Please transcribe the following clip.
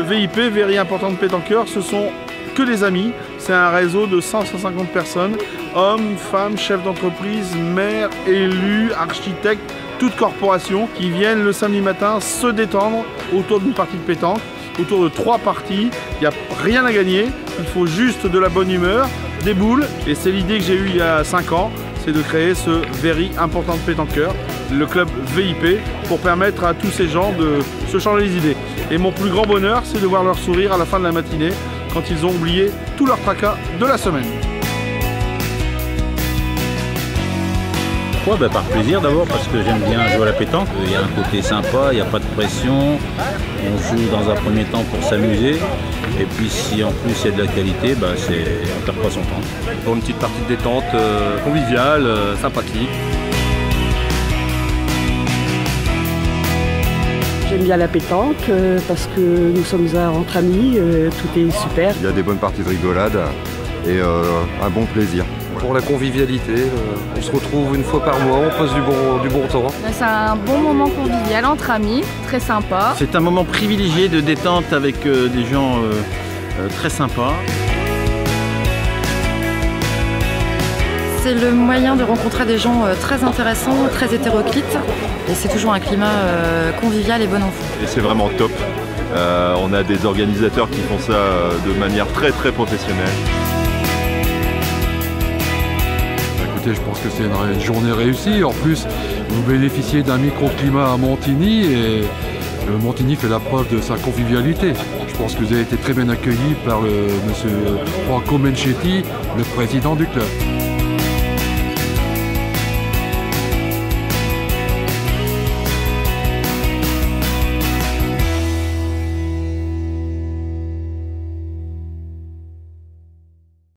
VIP, Very Important Pétanqueur, ce sont que des amis. C'est un réseau de 150 personnes, hommes, femmes, chefs d'entreprise, maires, élus, architectes, toutes corporations qui viennent le samedi matin se détendre autour d'une partie de pétanque, autour de trois parties. Il n'y a rien à gagner, il faut juste de la bonne humeur, des boules. Et c'est l'idée que j'ai eue il y a 5 ans, c'est de créer ce Very Important Pétanqueur, le club VIP, pour permettre à tous ces gens de se changer les idées. Et mon plus grand bonheur, c'est de voir leur sourire à la fin de la matinée quand ils ont oublié tout leur tracas de la semaine. Pourquoi? Bah, Par plaisir d'abord, parce que j'aime bien jouer à la pétanque. Il y a un côté sympa, il n'y a pas de pression. On joue dans un premier temps pour s'amuser. Et puis si en plus il y a de la qualité, bah, c'est... on ne perd pas son temps. Pour une petite partie de détente euh, conviviale, euh, sympathique. J'aime bien la pétanque euh, parce que nous sommes entre amis, euh, tout est super. Il y a des bonnes parties de rigolade et euh, un bon plaisir. Pour la convivialité, on se retrouve une fois par mois, on passe du bon, du bon temps. C'est un bon moment convivial entre amis, très sympa. C'est un moment privilégié de détente avec des gens très sympas. C'est le moyen de rencontrer des gens très intéressants, très hétéroclites. Et c'est toujours un climat convivial et bon enfant. Et c'est vraiment top. Euh, on a des organisateurs qui font ça de manière très très professionnelle. Écoutez, je pense que c'est une journée réussie. En plus, vous bénéficiez d'un microclimat à Montigny et Montigny fait la preuve de sa convivialité. Je pense que vous avez été très bien accueillis par le monsieur Franco Menchetti, le président du club.